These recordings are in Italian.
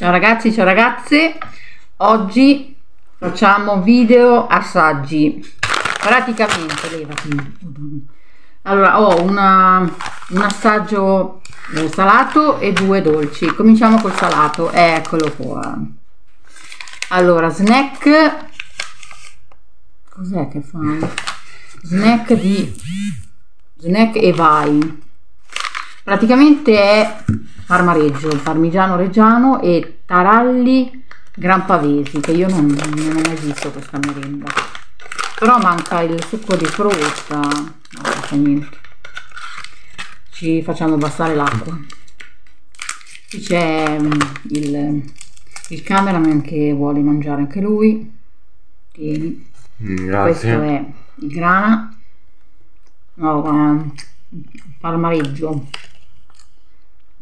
Ciao ragazzi, ciao ragazze. Oggi facciamo video assaggi. Praticamente, levati. Allora, ho una, un assaggio salato e due dolci. Cominciamo col salato. Eccolo qua. Allora, snack. Cos'è che fa? Snack di snack e vai. Praticamente è Parmareggio, parmigiano reggiano e taralli gran pavesi, che io non, non ho mai visto questa merenda. Però manca il succo di frutta, non fa niente. Ci facciamo bastare l'acqua. Qui c'è mm, il, il cameraman che vuole mangiare anche lui. Tieni. Mm, Questo Grazie. è il grana. No, ehm, parmareggio.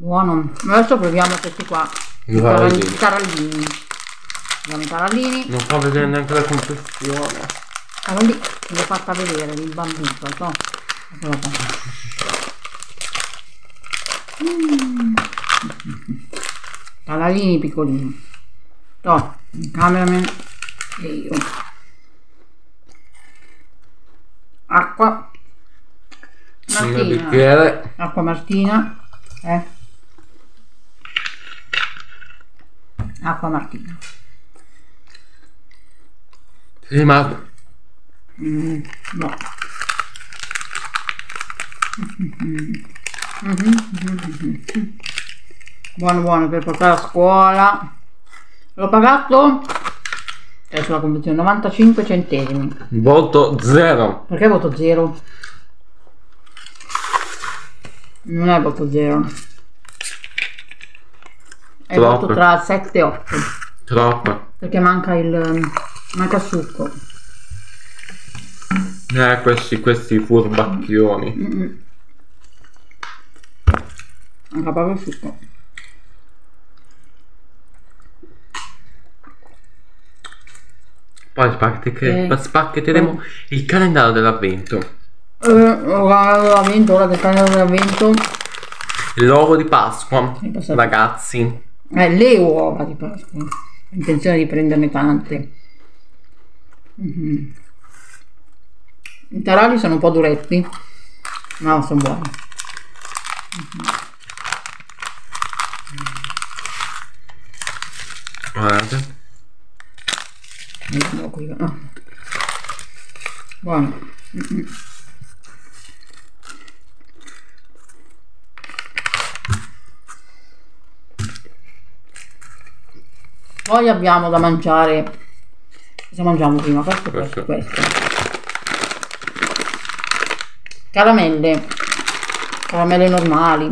Buono. Adesso proviamo questi qua. I I taralli- tarallini. i tarallini. Proviamo i tarallini. Non fa vedere neanche la confezione. Taralli l'ho fatta vedere, il bambino, so. Eccola qua. Mm. Tarallini piccolini. To, il cameraman e io. Acqua. Un Martina. bicchiere. Acqua Martina. Eh? Acqua Martina. Sì, ma Mm, no. Buono buono per portare a scuola. L'ho pagato eh, sulla confezione 95 centesimi. voto zero. Perché voto 0? Non è voto 0. È Troppo. tra 7 e 8. Troppo. Perché manca il manca il succo. Eh, questi, questi furbacchioni. Mm-mm. Manca proprio il succo. Poi spacchetti- Eh. spacchetteremo il calendario dell'avvento. Eh, ora l'avvento, ora che sta l'avvento. L'uovo di Pasqua. Ragazzi. Eh, le uova di Pasqua. Ho intenzione di prenderne tante. Mhm. I taralli sono un po' duretti, ma sono buoni. Guardate. Vediamo qui. Ah. Buono. Mhm. Poi abbiamo da mangiare. Cosa mangiamo prima? Questo, questo, Questo. Caramelle. Caramelle normali.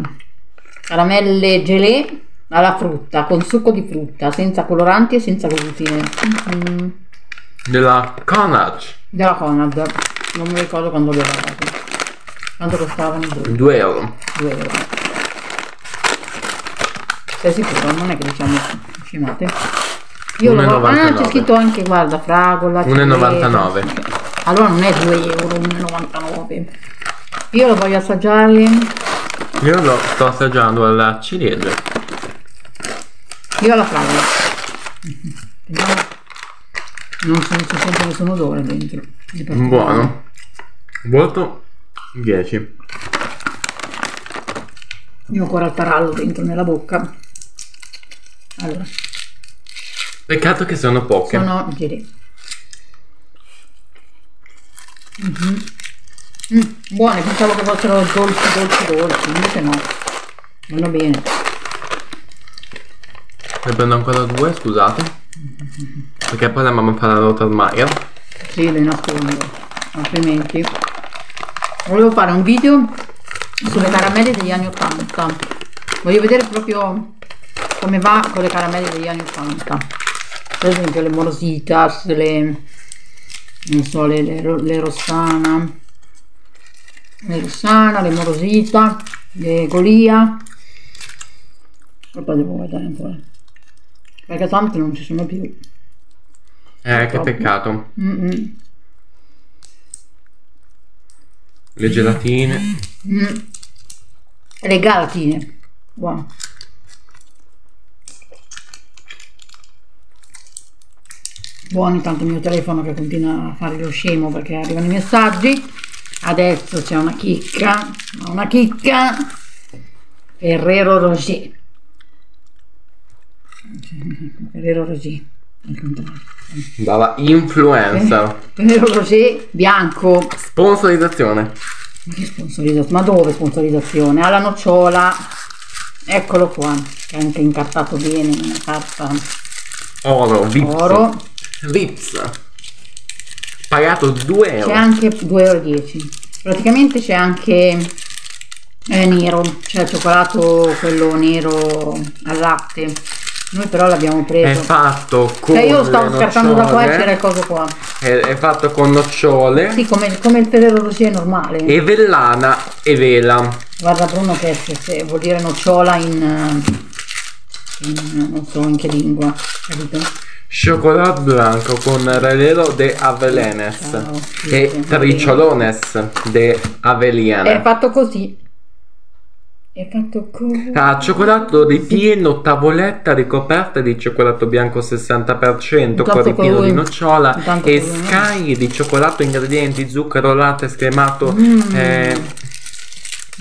Caramelle gelé alla frutta, con succo di frutta, senza coloranti e senza glutine. Mhm. Della Conrad. Della Conad. Non mi ricordo quando le ho pagate. Quanto costavano? 2 2 euro. euro. Sei sicuro? Non è che diciamo scimate? Io lo. Ah, 1,99. c'è scritto anche, guarda, fragola. 1,99. ciliegia. Allora non è 2 euro, 1,99. Io lo voglio assaggiare. Io lo sto assaggiando alla ciliegia. Io alla fragola. Vediamo. Non so se sente nessun odore dentro. Buono. Voto 10. Io ho ancora il tarallo dentro nella bocca. Allora, Peccato che sono poche. sono gelé. Mhm. Mm, buone, pensavo che fossero dolci, dolci, dolci, invece no. Vanno bene. Ne prendo ancora due, scusate. Perché poi la mamma fa la Rottermeier. Sì, le nascondo. Altrimenti. Volevo fare un video sulle caramelle degli anni 80. Voglio vedere proprio come va con le caramelle degli anni 80. Per esempio le Morositas, le non so, le, le, le Rossana, le Rossana, le Morosita, le Golia. E poi devo guardare ancora. Perché tante non ci sono più. Eh, che peccato. Mm-mm. Le gelatine. Mm. Le galatine. Buono. Buoni, tanto il mio telefono che continua a fare lo scemo perché arrivano i messaggi. Adesso c'è una chicca, una chicca. Ferrero Rocher. Ferrero Rocher, al contrario. Dalla influencer. Ferrero Rocher bianco. Sponsorizzazione. Ma che sponsorizzazione? Ma dove sponsorizzazione? Alla nocciola. Eccolo qua, che è anche incartato bene in una carta Oro, oro. Vips. Pagato 2 C'è euro. anche 2,10 euro. Praticamente c'è anche eh, nero, c'è il cioccolato quello nero al latte. Noi però l'abbiamo È preso. fatto con Cioè io stavo scartando da qua e c'era il coso qua. È, è fatto con nocciole. Sì, come, come il Ferrero Rocher normale. E vellana e vela. Guarda Bruno che se, se vuol dire nocciola in, eh, in non so in che lingua, capito? Chocolat blanco con relero de Avelenes. Ciao, e sì, triciolones de È Aveliane. fatto così. È fatto così. Ah, cioccolato ripieno, tavoletta ricoperta di cioccolato bianco 60%, Intanto con ripieno di nocciola e scaglie di cioccolato, ingredienti, zucchero, latte, scremato, Mm. eh,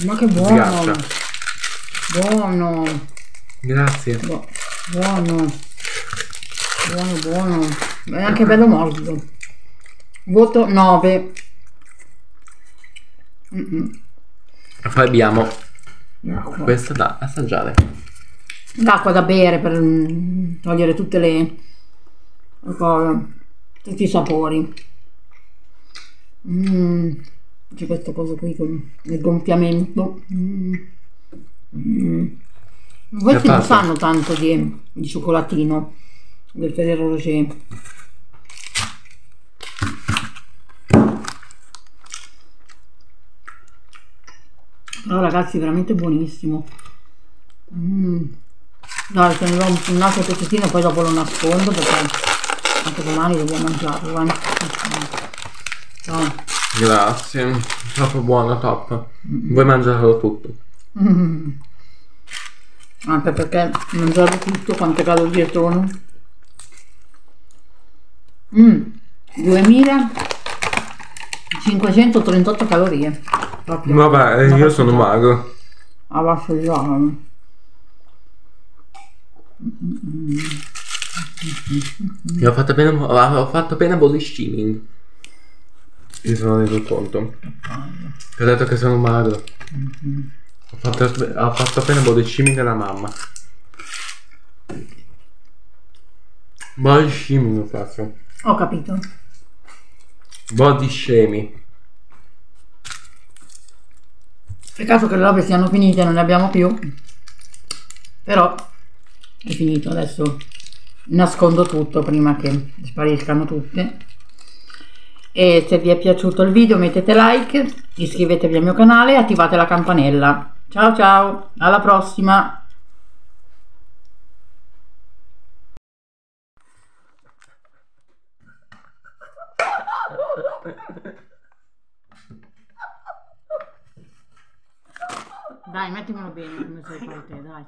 Ma che buono. sghiaccia. Buono. Grazie. Bu- buono. Buono, buono. È anche bello morbido. Voto 9. Mm-mm. Poi abbiamo questa da assaggiare. L'acqua da bere per mm, togliere tutte le, cose, tutti i sapori. Mm, C'è questo coso qui con il gonfiamento. Mm. Mm. Questi non sanno tanto di, di cioccolatino del Ferrero Rocher. Però ragazzi, veramente buonissimo. Mm. Ne do un, altro pezzettino poi dopo lo nascondo perché anche domani devo mangiarlo. Eh. Dai. Grazie. Troppo buono, top. Vuoi mangiarlo tutto? Mm. Anche perché mangiare tutto quante calorie sono? Mm. 2538 calorie. Proprio. Vabbè, eh, io sono mago. A passeggiare. Io ho fatto appena, ho fatto appena body shaming. Mi sono reso conto. Ti ho detto che sono magro. Ho fatto, ho fatto appena body shaming alla mamma. Body shaming ho fatto. Ho capito. Body shaming. Peccato che le robe siano finite, non ne abbiamo più. Però è finito, adesso nascondo tutto prima che spariscano tutte. E se vi è piaciuto il video mettete like, iscrivetevi al mio canale e attivate la campanella. Ciao ciao, alla prossima! Dai, mettimelo bene come sai fare te, dai.